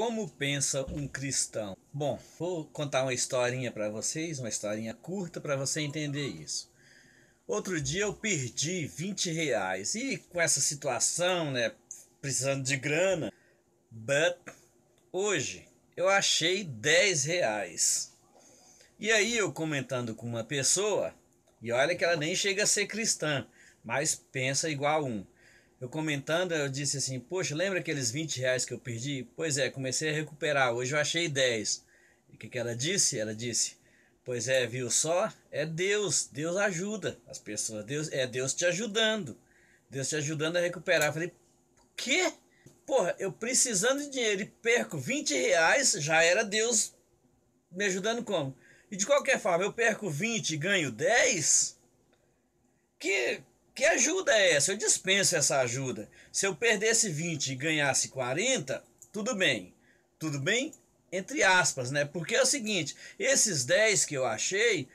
Como pensa um cristão? Bom, vou contar uma historinha para vocês, uma historinha curta para você entender isso. Outro dia eu perdi 20 reais e com essa situação, né, precisando de grana, but hoje eu achei 10 reais. E aí eu comentando com uma pessoa, e olha que ela nem chega a ser cristã, mas pensa igual um. Eu comentando, eu disse assim, poxa, lembra aqueles 20 reais que eu perdi? Pois é, comecei a recuperar, hoje eu achei 10. E o que, que ela disse? Ela disse, pois é, viu só? É Deus, Deus ajuda as pessoas, Deus é Deus te ajudando. Deus te ajudando a recuperar. Eu falei, quê? Porra, eu precisando de dinheiro e perco 20 reais, já era Deus me ajudando como? E de qualquer forma, eu perco 20 e ganho 10? Que que ajuda é essa? Eu dispenso essa ajuda. Se eu perdesse 20 e ganhasse 40, tudo bem. Tudo bem? Entre aspas, né? Porque é o seguinte, esses 10 que eu achei,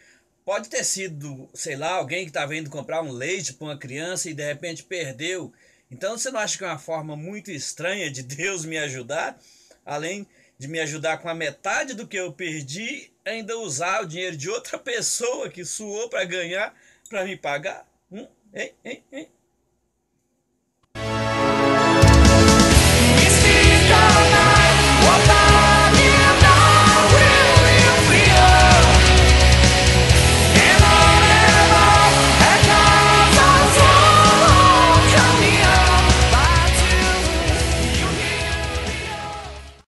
pode ter sido, sei lá, alguém que estava indo comprar um leite para uma criança e de repente perdeu. Então você não acha que é uma forma muito estranha de Deus me ajudar? Além de me ajudar com a metade do que eu perdi, ainda usar o dinheiro de outra pessoa que suou para ganhar para me pagar? Hum? え、え、え？